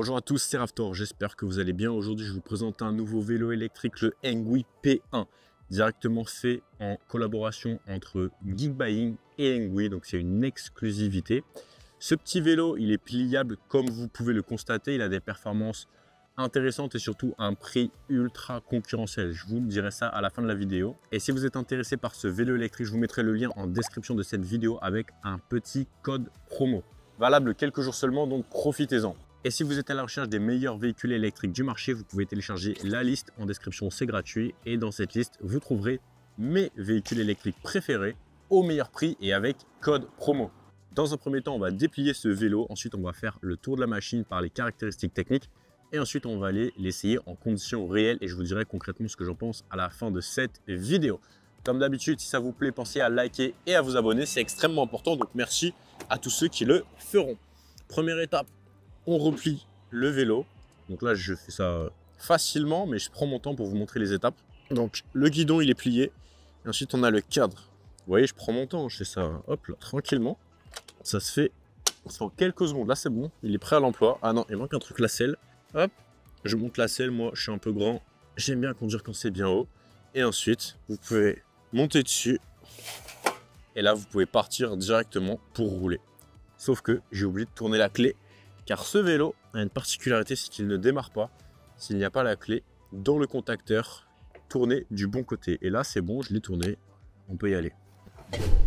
Bonjour à tous, c'est Raftor, j'espère que vous allez bien. Aujourd'hui, je vous présente un nouveau vélo électrique, le Engui P1, directement fait en collaboration entre Geekbuying et Engui, donc c'est une exclusivité. Ce petit vélo, il est pliable comme vous pouvez le constater, il a des performances intéressantes et surtout un prix ultra concurrentiel. Je vous dirai ça à la fin de la vidéo. Et si vous êtes intéressé par ce vélo électrique, je vous mettrai le lien en description de cette vidéo avec un petit code promo. Valable quelques jours seulement, donc profitez-en. Et si vous êtes à la recherche des meilleurs véhicules électriques du marché, vous pouvez télécharger la liste en description, c'est gratuit. Et dans cette liste, vous trouverez mes véhicules électriques préférés au meilleur prix et avec code promo. Dans un premier temps, on va déplier ce vélo. Ensuite, on va faire le tour de la machine par les caractéristiques techniques. Et ensuite, on va aller l'essayer en conditions réelles. Et je vous dirai concrètement ce que j'en pense à la fin de cette vidéo. Comme d'habitude, si ça vous plaît, pensez à liker et à vous abonner. C'est extrêmement important. Donc, merci à tous ceux qui le feront. Première étape, on replie le vélo. Donc là, je fais ça facilement, mais je prends mon temps pour vous montrer les étapes. Donc, le guidon, il est plié. Ensuite, on a le cadre. Vous voyez, je prends mon temps, je fais ça, hop, là, tranquillement. Ça se fait en quelques secondes. Là, c'est bon. Il est prêt à l'emploi. Ah non, il manque un truc, la selle. Hop, je monte la selle. Moi, je suis un peu grand. J'aime bien conduire quand c'est bien haut. Et ensuite, vous pouvez monter dessus. Et là, vous pouvez partir directement pour rouler. Sauf que j'ai oublié de tourner la clé. Car ce vélo a une particularité, c'est qu'il ne démarre pas s'il n'y a pas la clé dans le contacteur tourné du bon côté. Et là, c'est bon, je l'ai tourné. On peut y aller.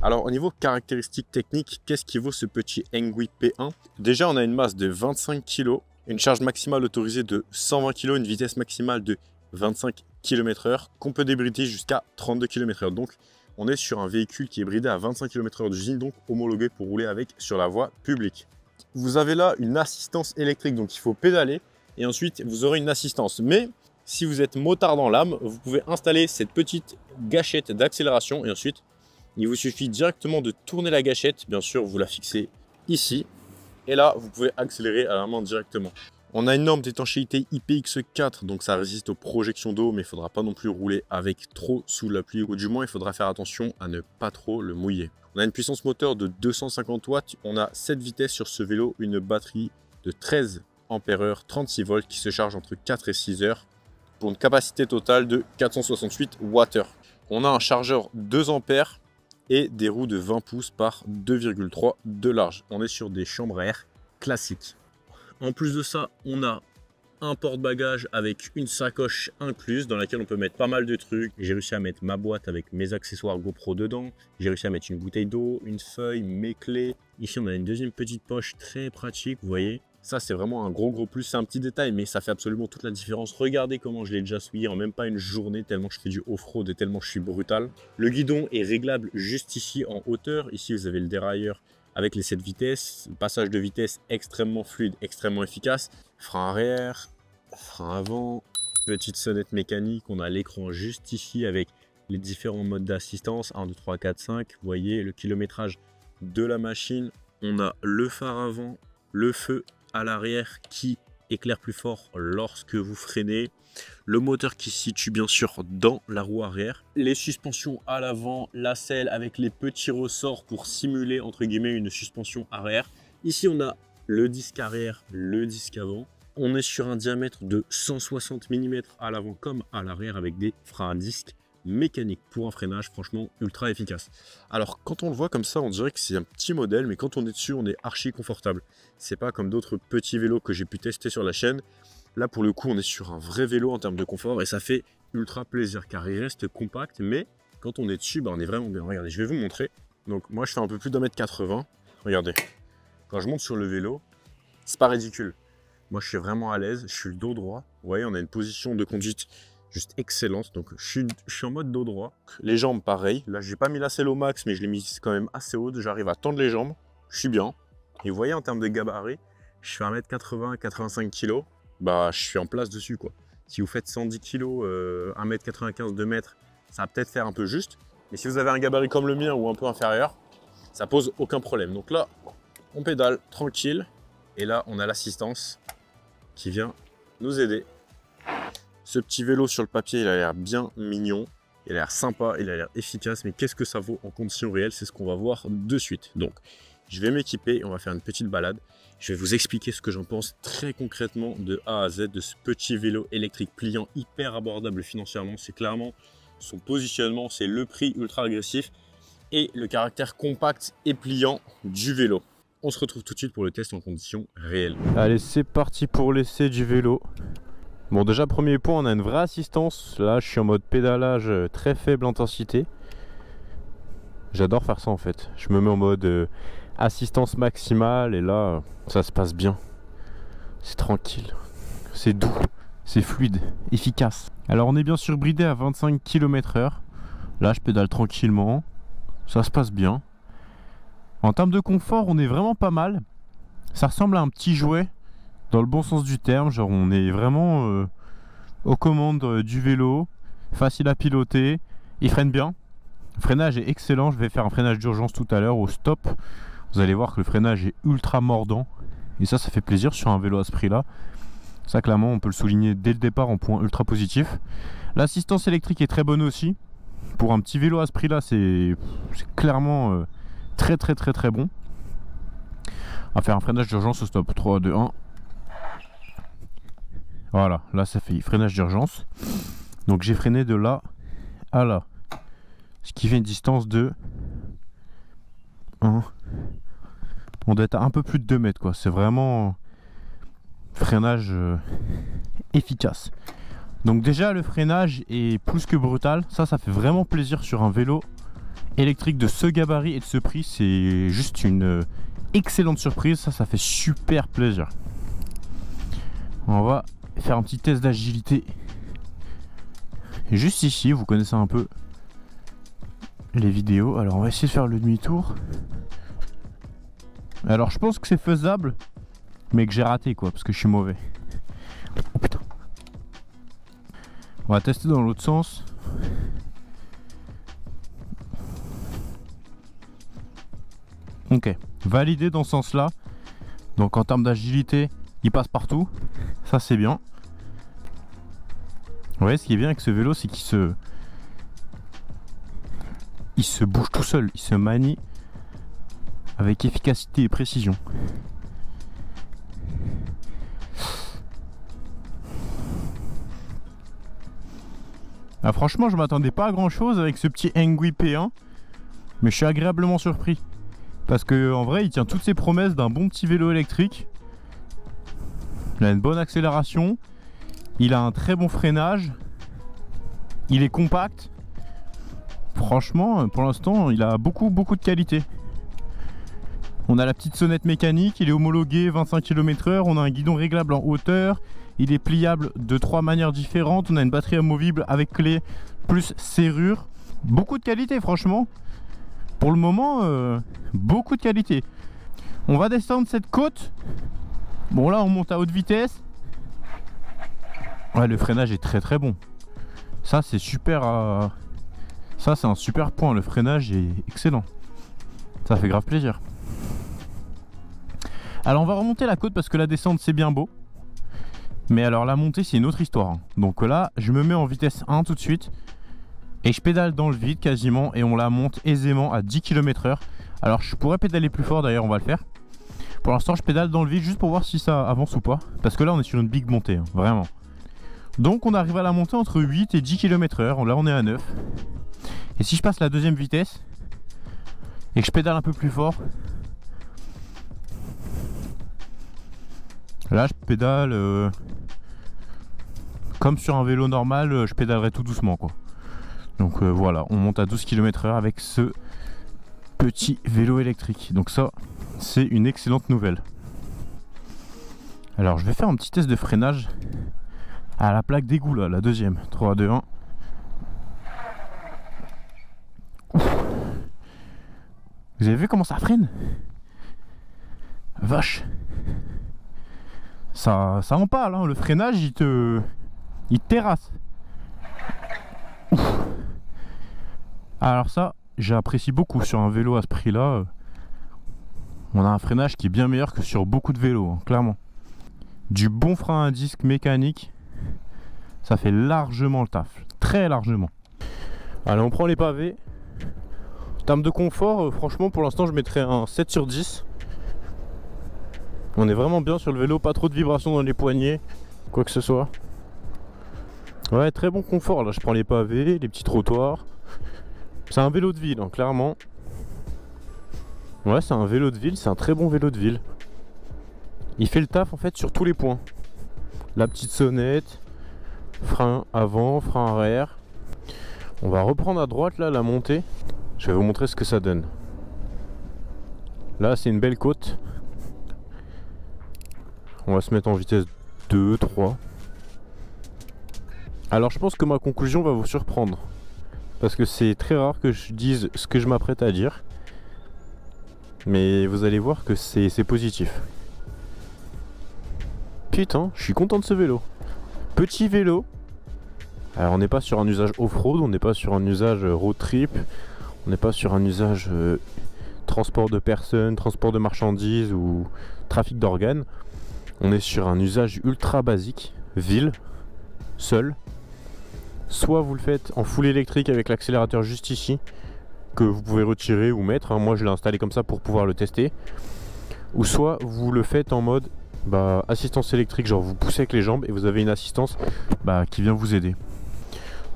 Alors au niveau caractéristiques techniques, qu'est-ce qui vaut ce petit Engui P1 Déjà on a une masse de 25 kg, une charge maximale autorisée de 120 kg, une vitesse maximale de 25 km/h, qu'on peut débrider jusqu'à 32 km/h. Donc on est sur un véhicule qui est bridé à 25 km/h d'usine, donc homologué pour rouler avec sur la voie publique. Vous avez là une assistance électrique, donc il faut pédaler et ensuite vous aurez une assistance. Mais si vous êtes motard dans l'âme, vous pouvez installer cette petite gâchette d'accélération et ensuite il vous suffit directement de tourner la gâchette. Bien sûr, vous la fixez ici. Et là, vous pouvez accélérer à la main directement. On a une norme d'étanchéité IPX4, donc ça résiste aux projections d'eau, mais il ne faudra pas non plus rouler avec trop sous la pluie, ou du moins il faudra faire attention à ne pas trop le mouiller. On a une puissance moteur de 250 watts, on a 7 vitesses sur ce vélo, une batterie de 13 ampères 36 volts qui se charge entre 4 et 6 heures, pour une capacité totale de 468 Wh. On a un chargeur 2 ampères et des roues de 20 pouces par 2,3 de large. On est sur des chambres à air classiques. En plus de ça, on a un porte-bagages avec une sacoche incluse dans laquelle on peut mettre pas mal de trucs. J'ai réussi à mettre ma boîte avec mes accessoires GoPro dedans. J'ai réussi à mettre une bouteille d'eau, une feuille, mes clés. Ici, on a une deuxième petite poche très pratique, vous voyez. Ça, c'est vraiment un gros gros plus. C'est un petit détail, mais ça fait absolument toute la différence. Regardez comment je l'ai déjà souillé en même pas une journée, tellement je fais du off-road et tellement je suis brutal. Le guidon est réglable juste ici en hauteur. Ici, vous avez le dérailleur avec les 7 vitesses. Passage de vitesse extrêmement fluide, extrêmement efficace. Frein arrière, frein avant, petite sonnette mécanique. On a l'écran juste ici avec les différents modes d'assistance. 1, 2, 3, 4, 5. Vous voyez le kilométrage de la machine. On a le phare avant, le feu à l'arrière qui éclaire plus fort lorsque vous freinez. Le moteur qui se situe bien sûr dans la roue arrière. Les suspensions à l'avant, la selle avec les petits ressorts pour simuler entre guillemets une suspension arrière. Ici on a le disque arrière, le disque avant. On est sur un diamètre de 160 mm à l'avant comme à l'arrière avec des freins à disque mécanique pour un freinage franchement ultra efficace. Alors quand on le voit comme ça, on dirait que c'est un petit modèle, mais quand on est dessus, on est archi confortable. C'est pas comme d'autres petits vélos que j'ai pu tester sur la chaîne. Là pour le coup, on est sur un vrai vélo en termes de confort et ça fait ultra plaisir car il reste compact, mais quand on est dessus, bah, on est vraiment bien. Regardez, je vais vous montrer. Donc moi je fais un peu plus d'un mètre 80. Regardez, quand je monte sur le vélo, c'est pas ridicule. Moi je suis vraiment à l'aise, je suis le dos droit. Vous voyez, on a une position de conduite juste excellente. Donc je suis, en mode dos droit. Les jambes pareil. Là j'ai pas mis la selle au max mais je l'ai mis quand même assez haute. J'arrive à tendre les jambes. Je suis bien. Et vous voyez en termes de gabarit, je fais 1m80, 85 kg. Bah je suis en place dessus quoi. Si vous faites 110 kg, 1m95, 2 m, ça va peut-être faire un peu juste. Mais si vous avez un gabarit comme le mien ou un peu inférieur, ça pose aucun problème. Donc là, on pédale tranquille. Et là, on a l'assistance qui vient nous aider ce petit vélo sur le papier, il a l'air bien mignon. Il a l'air sympa, il a l'air efficace, mais qu'est-ce que ça vaut en conditions réelles C'est ce qu'on va voir de suite. Donc, je vais m'équiper et on va faire une petite balade. Je vais vous expliquer ce que j'en pense très concrètement de A à Z de ce petit vélo électrique pliant hyper abordable financièrement. C'est clairement son positionnement, c'est le prix ultra agressif et le caractère compact et pliant du vélo. On se retrouve tout de suite pour le test en conditions réelles. Allez, c'est parti pour l'essai du vélo. Bon, déjà, premier point, on a une vraie assistance. Là, je suis en mode pédalage euh, très faible intensité. J'adore faire ça en fait. Je me mets en mode euh, assistance maximale et là, ça se passe bien. C'est tranquille, c'est doux, c'est fluide, efficace. Alors on est bien sûr bridé à 25 km/h. Là, je pédale tranquillement. Ça se passe bien. En termes de confort, on est vraiment pas mal. Ça ressemble à un petit jouet, dans le bon sens du terme. Genre, on est vraiment euh, aux commandes euh, du vélo, facile à piloter. Il freine bien. Le freinage est excellent. Je vais faire un freinage d'urgence tout à l'heure au stop. Vous allez voir que le freinage est ultra mordant. Et ça, ça fait plaisir sur un vélo à ce prix-là. Ça, clairement, on peut le souligner dès le départ en point ultra positif. L'assistance électrique est très bonne aussi. Pour un petit vélo à ce prix-là, c'est clairement... Euh, très très très très bon. On va faire un freinage d'urgence au stop. 3, 2, 1. Voilà, là ça fait freinage d'urgence. Donc j'ai freiné de là à là. Ce qui fait une distance de 1. On doit être à un peu plus de 2 mètres quoi. C'est vraiment freinage euh, efficace. Donc déjà le freinage est plus que brutal. Ça, ça fait vraiment plaisir sur un vélo électrique de ce gabarit et de ce prix, c'est juste une euh, excellente surprise. Ça, ça fait super plaisir. On va faire un petit test d'agilité. Juste ici, vous connaissez un peu les vidéos. Alors, on va essayer de faire le demi-tour. Alors, je pense que c'est faisable, mais que j'ai raté, quoi, parce que je suis mauvais. Oh. On va tester dans l'autre sens. Ok, validé dans ce sens-là. Donc en termes d'agilité, il passe partout. Ça c'est bien. Ouais, ce qui est bien avec ce vélo, c'est qu'il se... Il se bouge tout seul, il se manie avec efficacité et précision. Ah, franchement, je m'attendais pas à grand chose avec ce petit Engui P1, mais je suis agréablement surpris. Parce que en vrai, il tient toutes ses promesses d'un bon petit vélo électrique. Il a une bonne accélération. Il a un très bon freinage. Il est compact. Franchement, pour l'instant, il a beaucoup, beaucoup de qualité. On a la petite sonnette mécanique, il est homologué 25 km/h, on a un guidon réglable en hauteur, il est pliable de trois manières différentes, on a une batterie amovible avec clé plus serrure. Beaucoup de qualité franchement pour le moment, euh, beaucoup de qualité. On va descendre cette côte. Bon, là, on monte à haute vitesse. Ouais, le freinage est très très bon. Ça, c'est super. Euh, ça, c'est un super point. Le freinage est excellent. Ça fait grave plaisir. Alors, on va remonter la côte parce que la descente, c'est bien beau. Mais alors, la montée, c'est une autre histoire. Hein. Donc là, je me mets en vitesse 1 tout de suite. Et je pédale dans le vide quasiment et on la monte aisément à 10 km h Alors je pourrais pédaler plus fort d'ailleurs, on va le faire. Pour l'instant je pédale dans le vide juste pour voir si ça avance ou pas. Parce que là on est sur une big montée, hein, vraiment. Donc on arrive à la montée entre 8 et 10 km h Là on est à 9. Et si je passe la deuxième vitesse et que je pédale un peu plus fort, là je pédale euh, comme sur un vélo normal, euh, je pédalerai tout doucement. Donc euh, voilà, on monte à 12 km h avec ce petit vélo électrique. Donc ça, c'est une excellente nouvelle. Alors je vais faire un petit test de freinage à la plaque d'égout là, la deuxième. 3, 2, 1. Vous avez vu comment ça freine? Vache Ça, ça en parle, hein. le freinage il te, il te terrasse. Alors ça, j'apprécie beaucoup sur un vélo à ce prix-là. On a un freinage qui est bien meilleur que sur beaucoup de vélos, hein, clairement. Du bon frein à disque mécanique, ça fait largement le taf, très largement. Allez, on prend les pavés. En termes de confort, euh, franchement, pour l'instant, je mettrais un 7 sur 10. On est vraiment bien sur le vélo, pas trop de vibrations dans les poignets, quoi que ce soit. Ouais, très bon confort là, je prends les pavés, les petits trottoirs. C'est un vélo de ville, hein, clairement. Ouais, c'est un vélo de ville, c'est un très bon vélo de ville. Il fait le taf en fait sur tous les points. La petite sonnette, frein avant, frein arrière. On va reprendre à droite là la montée. Je vais vous montrer ce que ça donne. Là, c'est une belle côte. On va se mettre en vitesse 2, 3. Alors, je pense que ma conclusion va vous surprendre. Parce que c'est très rare que je dise ce que je m'apprête à dire. Mais vous allez voir que c'est positif. Putain, je suis content de ce vélo. Petit vélo. Alors on n'est pas sur un usage off-road, on n'est pas sur un usage road trip, on n'est pas sur un usage euh, transport de personnes, transport de marchandises ou trafic d'organes. On est sur un usage ultra basique, ville, seul. Soit vous le faites en full électrique avec l'accélérateur juste ici, que vous pouvez retirer ou mettre. Hein. Moi je l'ai installé comme ça pour pouvoir le tester. Ou soit vous le faites en mode bah, assistance électrique, genre vous poussez avec les jambes et vous avez une assistance bah, qui vient vous aider.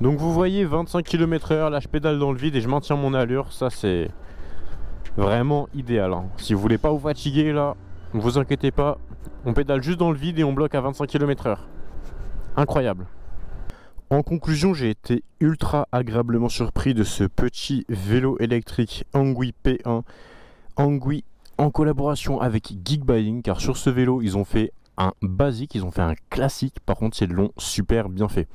Donc vous voyez 25 km h là je pédale dans le vide et je maintiens mon allure, ça c'est vraiment idéal. Hein. Si vous voulez pas vous fatiguer là, ne vous inquiétez pas, on pédale juste dans le vide et on bloque à 25 km h Incroyable. En conclusion, j'ai été ultra agréablement surpris de ce petit vélo électrique Angui P1. Angui en collaboration avec Geekbuying car sur ce vélo ils ont fait un basique, ils ont fait un classique, par contre c'est long super bien fait.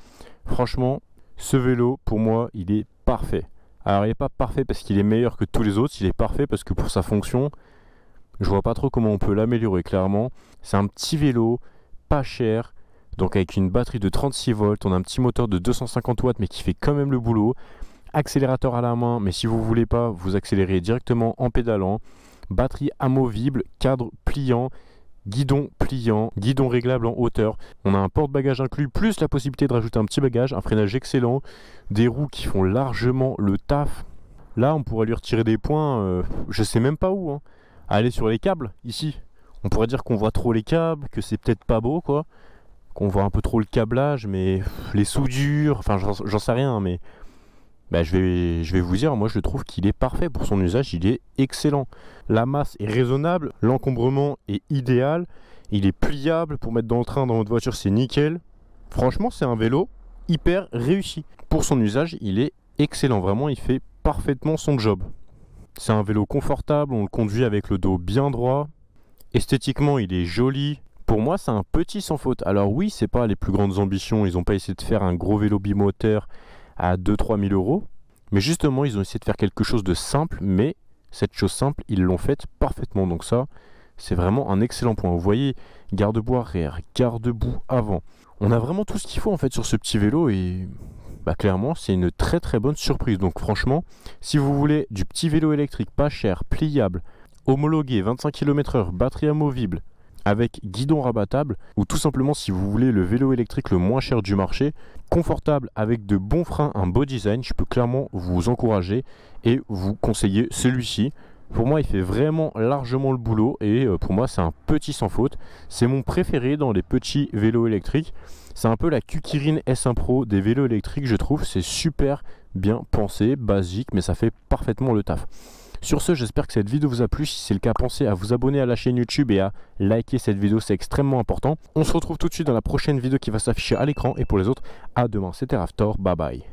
Franchement, ce vélo pour moi il est parfait. Alors il n'est pas parfait parce qu'il est meilleur que tous les autres, il est parfait parce que pour sa fonction, je vois pas trop comment on peut l'améliorer clairement. C'est un petit vélo, pas cher, donc avec une batterie de 36 volts, on a un petit moteur de 250 watts mais qui fait quand même le boulot. Accélérateur à la main, mais si vous voulez pas, vous accélérez directement en pédalant batterie amovible, cadre pliant, guidon pliant, guidon réglable en hauteur. On a un porte-bagages inclus, plus la possibilité de rajouter un petit bagage, un freinage excellent, des roues qui font largement le taf. Là, on pourrait lui retirer des points, euh, je sais même pas où. Hein. Aller sur les câbles, ici. On pourrait dire qu'on voit trop les câbles, que c'est peut-être pas beau, quoi. Qu'on voit un peu trop le câblage, mais les soudures, enfin j'en sais rien, mais bah, je, vais, je vais vous dire, moi je trouve qu'il est parfait pour son usage, il est excellent. La masse est raisonnable, l'encombrement est idéal, il est pliable pour mettre dans le train, dans votre voiture, c'est nickel. Franchement, c'est un vélo hyper réussi. Pour son usage, il est excellent, vraiment, il fait parfaitement son job. C'est un vélo confortable, on le conduit avec le dos bien droit. Esthétiquement, il est joli. Pour moi, c'est un petit sans faute. Alors oui, c'est pas les plus grandes ambitions, ils n'ont pas essayé de faire un gros vélo bimoteur à 2-3 000 euros. Mais justement, ils ont essayé de faire quelque chose de simple, mais cette chose simple, ils l'ont faite parfaitement. Donc ça, c'est vraiment un excellent point. Vous voyez, garde-boue arrière, garde-boue avant. On a vraiment tout ce qu'il faut en fait sur ce petit vélo et bah, clairement, c'est une très très bonne surprise. Donc franchement, si vous voulez du petit vélo électrique pas cher, pliable, homologué, 25 km/h, batterie amovible, avec guidon rabattable ou tout simplement si vous voulez le vélo électrique le moins cher du marché, confortable avec de bons freins, un beau design, je peux clairement vous encourager et vous conseiller celui-ci. Pour moi, il fait vraiment largement le boulot et euh, pour moi, c'est un petit sans faute. C'est mon préféré dans les petits vélos électriques. C'est un peu la Kukirine S1 Pro des vélos électriques, je trouve. C'est super bien pensé, basique, mais ça fait parfaitement le taf. Sur ce, j'espère que cette vidéo vous a plu. Si c'est le cas, pensez à vous abonner à la chaîne YouTube et à liker cette vidéo, c'est extrêmement important. On se retrouve tout de suite dans la prochaine vidéo qui va s'afficher à l'écran. Et pour les autres, à demain. C'était Raftor, bye bye.